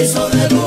es hora de